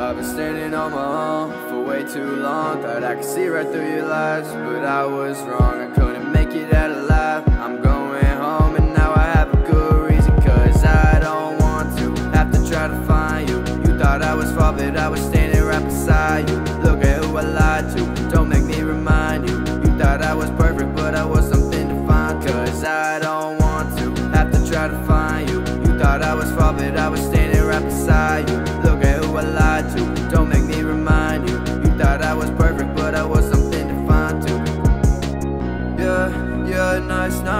I've been standing on my own for way too long. Thought I could see right through your lies, but I was wrong. I couldn't make it out alive. I'm going home, and now I have a good reason. Cause I don't want to have to try to find you. You thought I was far, but I was standing right beside you. Look at who I lied to, don't make me remind you. You thought I was perfect, but I was something to find. Cause I don't want to have to try to find you. You thought I was far, but I was standing right beside you.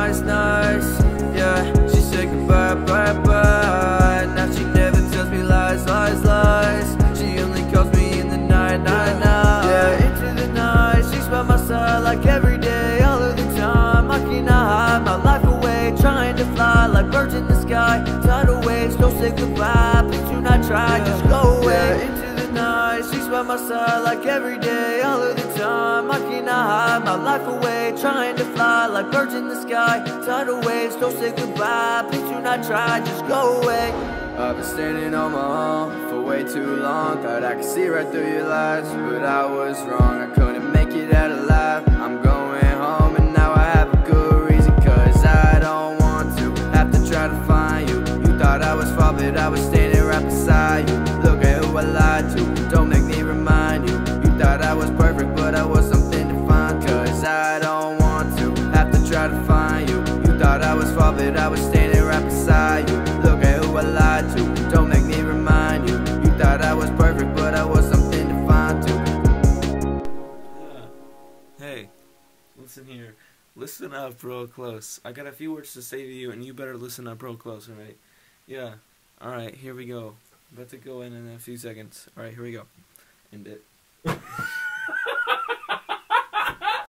Nice, nice. Yeah, she said goodbye, bye, bye. Now she never tells me lies, lies, lies. She only calls me in the night, night, night. Yeah, into the night. She's by my side like every day, all of the time. I cannot hide my life away, trying to fly like birds in the sky. Tidal waves, don't say goodbye. Please do not try, just go away. Yeah, into the night. By my side like every day, all of the time. I cannot hide my life away, trying to fly like birds in the sky. Tidal waves, don't say goodbye. Please do not try, just go away. I've been standing on my own for way too long. Thought I could see right through your lies, but I was wrong. I couldn't make it out alive. I'm going home, and now I have a good reason. Cause I don't want to have to try to find you. You thought I was far, but I was standing right beside you. Cause I don't want to have to try to find you. You thought I was far, but I was standing right beside you. Look at who I lied to, don't make me remind you. You thought I was perfect, but I was something to find too. Yeah. Hey, listen here. Listen up real close. I got a few words to say to you, and you better listen up real close, alright? Yeah. Alright, here we go. About to go in in a few seconds. Alright, here we go. End it.